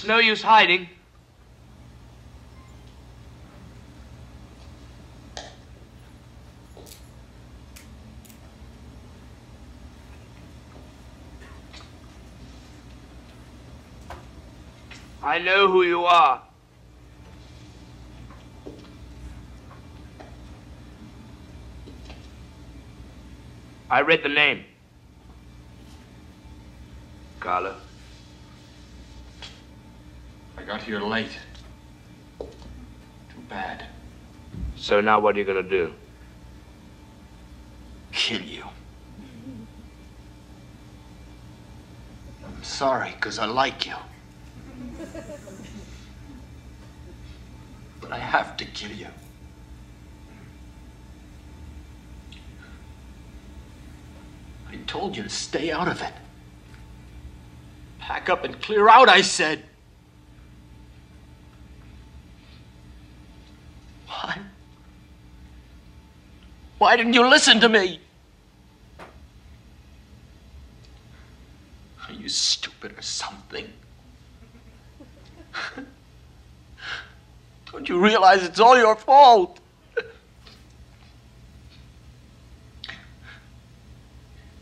It's no use hiding. I know who you are. I read the name. Carla. Got here late. Too bad. So now what are you gonna do? Kill you. I'm sorry, because I like you. But I have to kill you. I told you to stay out of it. Pack up and clear out, I said. Why? Why didn't you listen to me? Are you stupid or something? Don't you realize it's all your fault?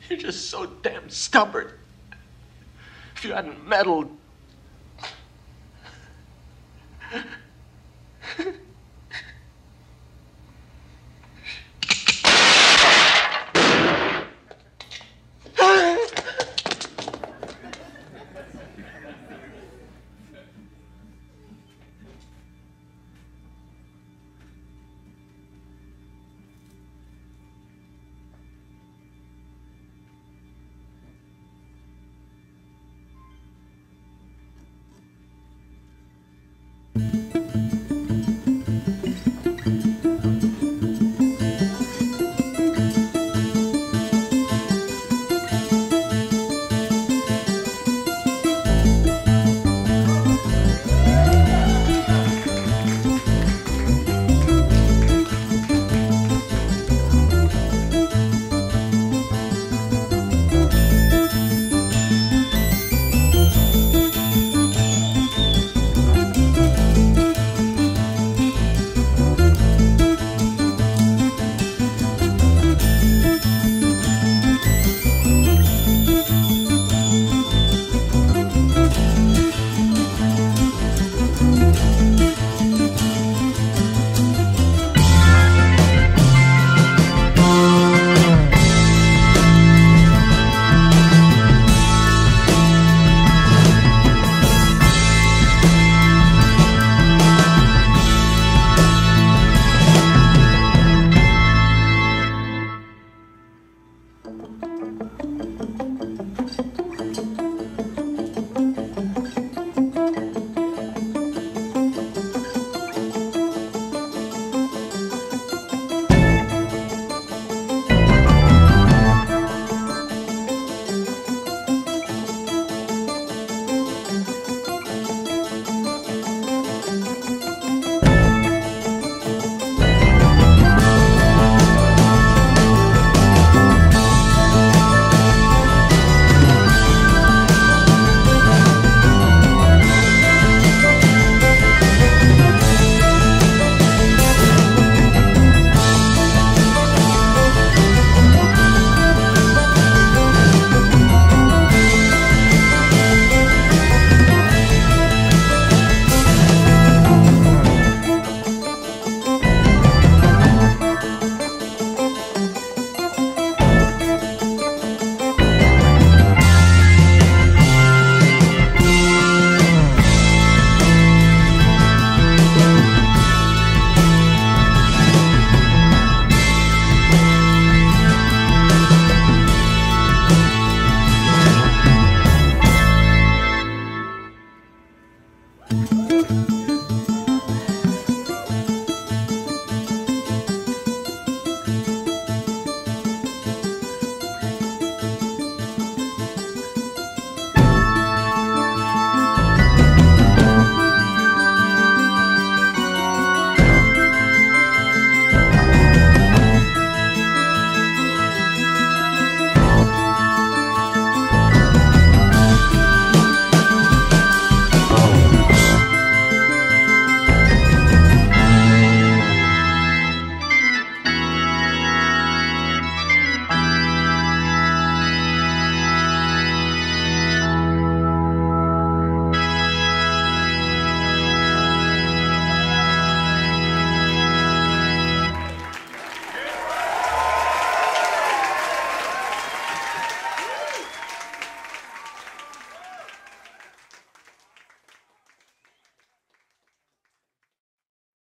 You're just so damn stubborn. If you hadn't meddled.